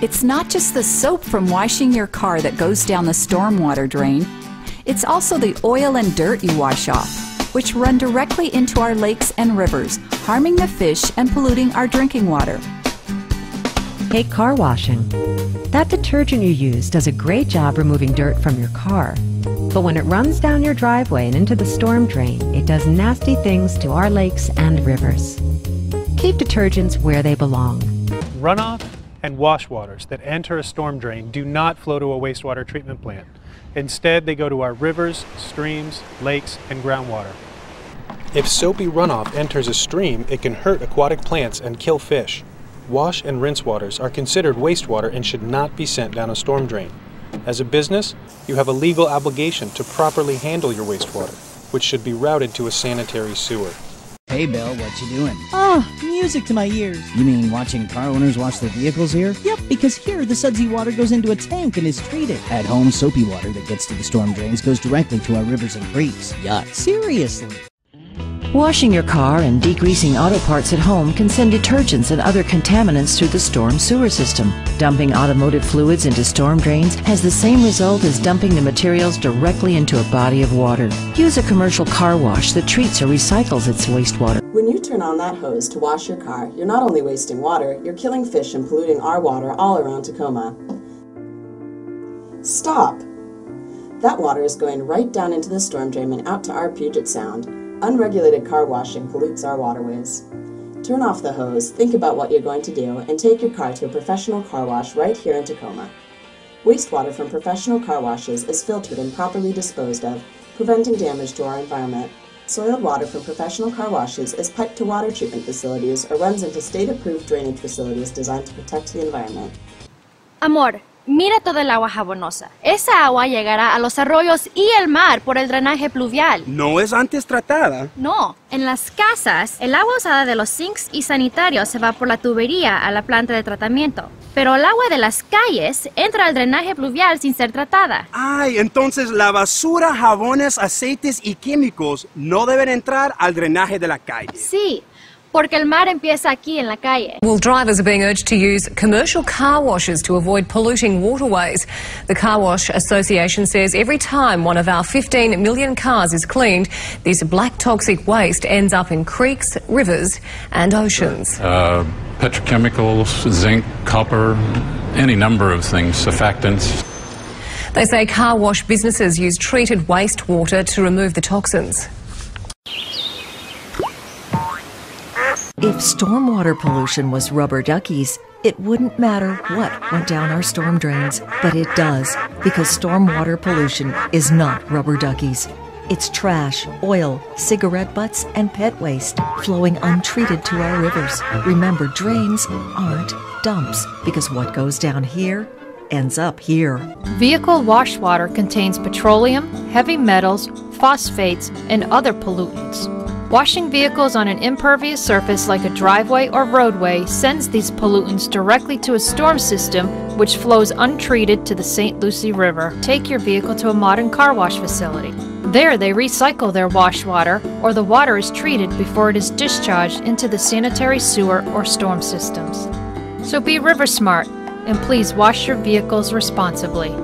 It's not just the soap from washing your car that goes down the stormwater drain, it's also the oil and dirt you wash off, which run directly into our lakes and rivers, harming the fish and polluting our drinking water. Hate car washing. That detergent you use does a great job removing dirt from your car. But when it runs down your driveway and into the storm drain, it does nasty things to our lakes and rivers. Keep detergents where they belong. Runoff and wash waters that enter a storm drain do not flow to a wastewater treatment plant. Instead, they go to our rivers, streams, lakes, and groundwater. If soapy runoff enters a stream, it can hurt aquatic plants and kill fish. Wash and rinse waters are considered wastewater and should not be sent down a storm drain. As a business, you have a legal obligation to properly handle your wastewater, which should be routed to a sanitary sewer. Hey Bill, what you doing? Oh, music to my ears. You mean watching car owners wash their vehicles here? Yep, because here the sudsy water goes into a tank and is treated. At home, soapy water that gets to the storm drains goes directly to our rivers and creeks. Yuck. Seriously. Washing your car and degreasing auto parts at home can send detergents and other contaminants through the storm sewer system. Dumping automotive fluids into storm drains has the same result as dumping the materials directly into a body of water. Use a commercial car wash that treats or recycles its wastewater. When you turn on that hose to wash your car, you're not only wasting water, you're killing fish and polluting our water all around Tacoma. Stop! That water is going right down into the storm drain and out to our Puget Sound. Unregulated car washing pollutes our waterways. Turn off the hose, think about what you're going to do, and take your car to a professional car wash right here in Tacoma. Wastewater from professional car washes is filtered and properly disposed of, preventing damage to our environment. Soiled water from professional car washes is piped to water treatment facilities or runs into state-approved drainage facilities designed to protect the environment. Amor, Mira toda el agua jabonosa. Esa agua llegará a los arroyos y el mar por el drenaje pluvial. ¿No es antes tratada? No. En las casas, el agua usada de los sinks y sanitarios se va por la tubería a la planta de tratamiento. Pero el agua de las calles entra al drenaje pluvial sin ser tratada. Ay, entonces la basura, jabones, aceites y químicos no deben entrar al drenaje de la calle. Sí. Porque el mar empieza aquí en la calle. Well, drivers are being urged to use commercial car washes to avoid polluting waterways. The Car Wash Association says every time one of our 15 million cars is cleaned, this black toxic waste ends up in creeks, rivers, and oceans. Uh, petrochemicals, zinc, copper, any number of things, surfactants. They say car wash businesses use treated wastewater to remove the toxins. If stormwater pollution was rubber duckies, it wouldn't matter what went down our storm drains. But it does, because stormwater pollution is not rubber duckies. It's trash, oil, cigarette butts, and pet waste flowing untreated to our rivers. Remember, drains aren't dumps, because what goes down here ends up here. Vehicle wash water contains petroleum, heavy metals, phosphates, and other pollutants. Washing vehicles on an impervious surface like a driveway or roadway sends these pollutants directly to a storm system which flows untreated to the St. Lucie River. Take your vehicle to a modern car wash facility. There they recycle their wash water or the water is treated before it is discharged into the sanitary sewer or storm systems. So be river smart and please wash your vehicles responsibly.